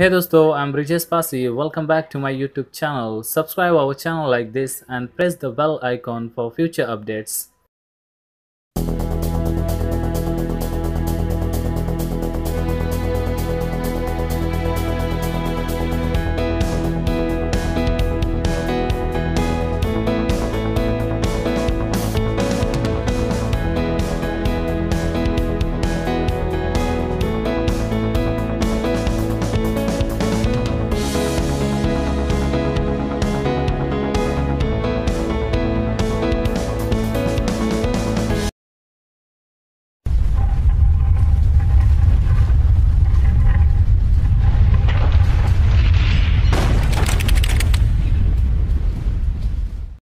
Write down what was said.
Hey dosto, I'm Brijesh Pasi. Welcome back to my YouTube channel. Subscribe our channel like this and press the bell icon for future updates.